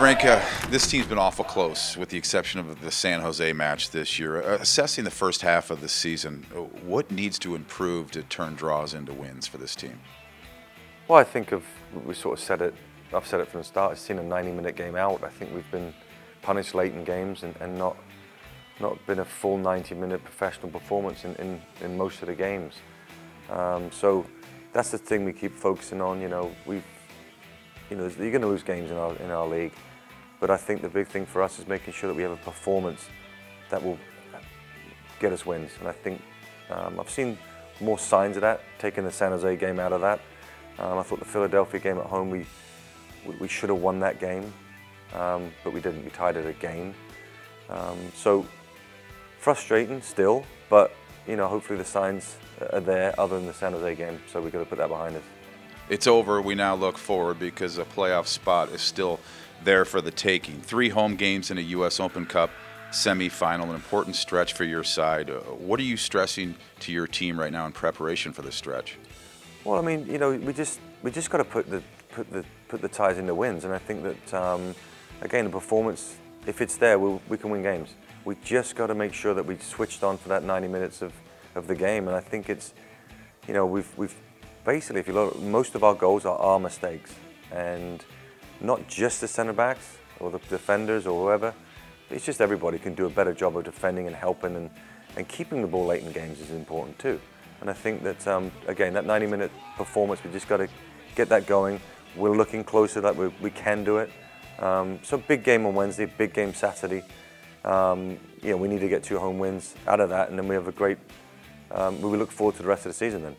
Frank, uh, this team's been awful close, with the exception of the San Jose match this year. Uh, assessing the first half of the season, uh, what needs to improve to turn draws into wins for this team? Well, I think of we sort of said it. I've said it from the start. It's seen a 90-minute game out. I think we've been punished late in games and, and not not been a full 90-minute professional performance in, in, in, most of the games. Um, so that's the thing we keep focusing on. You know, we've you know you're going to lose games in our in our league, but I think the big thing for us is making sure that we have a performance that will get us wins. And I think um, I've seen more signs of that. Taking the San Jose game out of that, um, I thought the Philadelphia game at home we we should have won that game, um, but we didn't. We tied it again. Um, so frustrating still, but you know, hopefully the signs are there other than the San Jose game, so we've got to put that behind us. It's over. We now look forward because a playoff spot is still there for the taking. Three home games in a U.S. Open Cup semifinal, an important stretch for your side. Uh, what are you stressing to your team right now in preparation for this stretch? Well, I mean, you know, we just we just got to put the put the put the ties in the wins, and I think that um, again, the performance, if it's there, we'll, we can win games. We just got to make sure that we switched on for that 90 minutes of, of the game. And I think it's, you know, we've, we've basically, if you look, most of our goals are our mistakes. And not just the centre backs or the defenders or whoever, but it's just everybody can do a better job of defending and helping and, and keeping the ball late in games is important too. And I think that, um, again, that 90 minute performance, we just got to get that going. We're looking closer that we, we can do it. Um, so big game on Wednesday, big game Saturday. Um, know, we need to get two home wins out of that, and then we have a great. Um, we look forward to the rest of the season then.